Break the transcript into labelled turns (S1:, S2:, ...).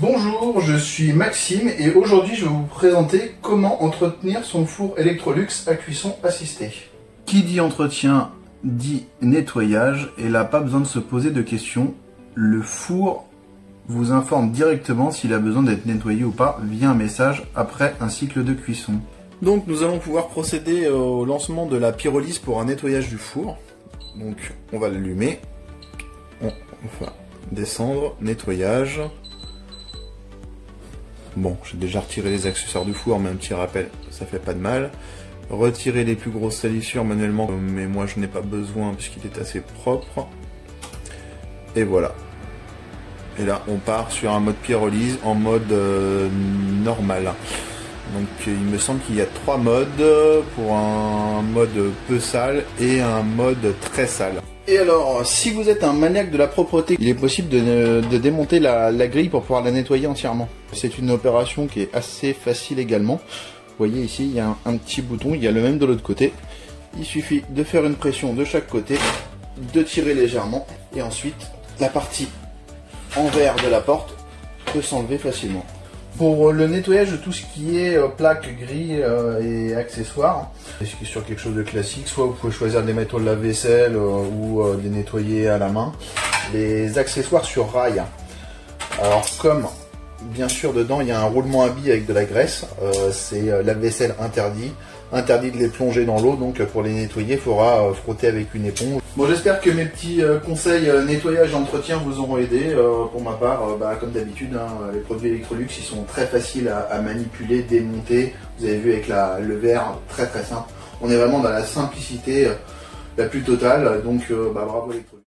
S1: Bonjour, je suis Maxime et aujourd'hui je vais vous présenter comment entretenir son four Electrolux à cuisson assistée. Qui dit entretien dit nettoyage et là pas besoin de se poser de questions. Le four vous informe directement s'il a besoin d'être nettoyé ou pas via un message après un cycle de cuisson. Donc nous allons pouvoir procéder au lancement de la pyrolyse pour un nettoyage du four. Donc on va l'allumer. On va descendre, nettoyage. Bon, j'ai déjà retiré les accessoires du four, mais un petit rappel, ça fait pas de mal. Retirer les plus grosses salissures manuellement, mais moi je n'ai pas besoin puisqu'il est assez propre. Et voilà. Et là, on part sur un mode pyrolyse en mode euh, normal. Donc il me semble qu'il y a trois modes pour un mode peu sale et un mode très sale. Et alors, si vous êtes un maniaque de la propreté, il est possible de, démonter la, grille pour pouvoir la nettoyer entièrement. C'est une opération qui est assez facile également. Vous voyez ici, il y a un, petit bouton, il y a le même de l'autre côté. Il suffit de faire une pression de chaque côté, de tirer légèrement, et ensuite la partie envers de la porte peut s'enlever facilement. Pour le nettoyage de tout ce qui est euh, plaques, grilles euh, et accessoires, sur quelque chose de classique, soit vous pouvez choisir de les mettre au lave-vaisselle euh, ou de les nettoyer à la main. Les accessoires sur rail. Alors comme bien sûr dedans il y a un roulement à billes avec de la graisse, c'est lave-vaisselle interdit interdit de les plonger dans l'eau, donc pour les nettoyer, il faudra euh, frotter avec une éponge. Bon, j'espère que mes petits euh, conseils euh, nettoyage et entretien vous auront aidé. pour ma part, bah, comme d'habitude, hein, les produits Electrolux, ils sont très faciles à, manipuler, démonter. Vous avez vu avec la, le verre, très très simple. On est vraiment dans la simplicité la plus totale, donc bah, bravo Electrolux.